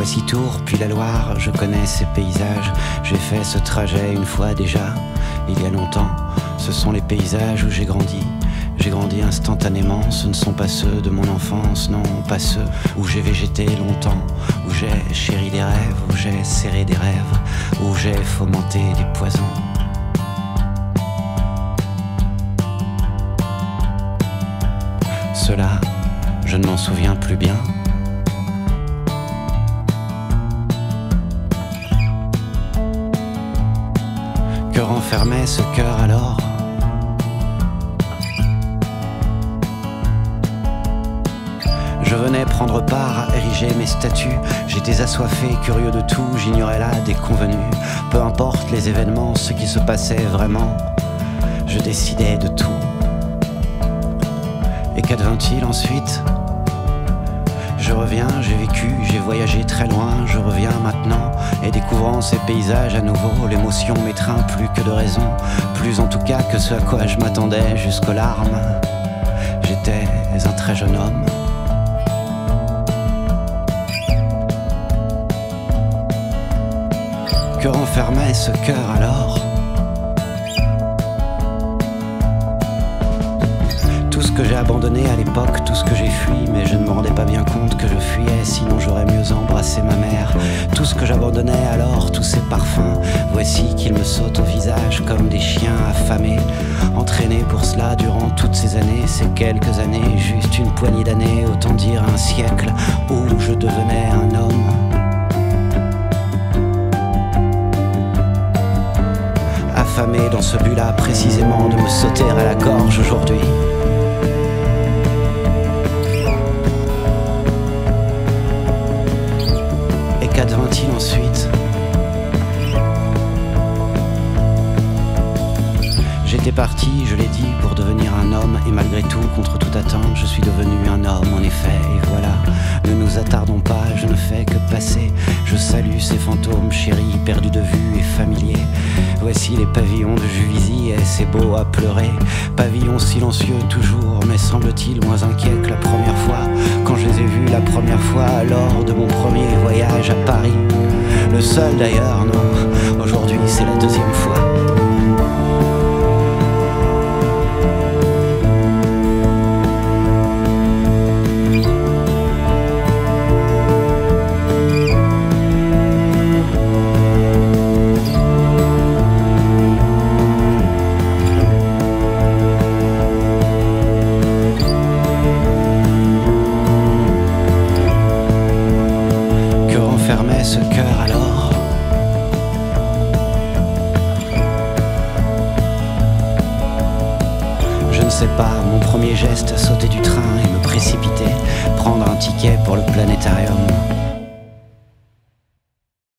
Voici Tours, puis la Loire, je connais ces paysages. J'ai fait ce trajet une fois déjà, il y a longtemps. Ce sont les paysages où j'ai grandi. J'ai grandi instantanément, ce ne sont pas ceux de mon enfance, non, pas ceux où j'ai végété longtemps, où j'ai chéri des rêves, où j'ai serré des rêves, où j'ai fomenté des poisons. Cela, je ne m'en souviens plus bien. Que renfermait ce cœur alors Je venais prendre part à ériger mes statues. J'étais assoiffé, curieux de tout, j'ignorais là des convenus. Peu importe les événements, ce qui se passait vraiment, je décidais de tout. Et qu'advint-il ensuite? Je reviens, j'ai vécu, j'ai voyagé très loin, découvrant ces paysages à nouveau, l'émotion m'étreint plus que de raison, plus en tout cas que ce à quoi je m'attendais jusqu'aux larmes. J'étais un très jeune homme. Que renfermait ce cœur alors? Tout ce que j'ai abandonné à l'époque, tout ce que j'ai fui, mais je ne me rendais pas bien compte que je fuyais, sinon j'aurais mieux embrassé ma mère. Ce que j'abandonnais alors, tous ces parfums, voici qu'ils me sautent au visage comme des chiens affamés. Entraînés pour cela durant toutes ces années, ces quelques années, juste une poignée d'années, autant dire un siècle, où je devenais un homme. affamé dans ce but-là précisément de me sauter à la gorge aujourd'hui. Ensuite J'étais parti, je l'ai dit, pour devenir un homme, et malgré tout, contre toute attente, je suis devenu un homme, en effet, et voilà. Ne nous attardons pas, je ne fais que passer. Je salue ces fantômes chéris, perdus de vue et familiers. Voici les pavillons de Juvisy, et c'est beau à pleurer. Pavillons silencieux toujours, mais semble-t-il moins inquiets que la première fois. Première fois, lors de mon premier voyage à Paris. Le seul d'ailleurs, non. Ce cœur alors Je ne sais pas, mon premier geste, sauter du train et me précipiter, prendre un ticket pour le planétarium.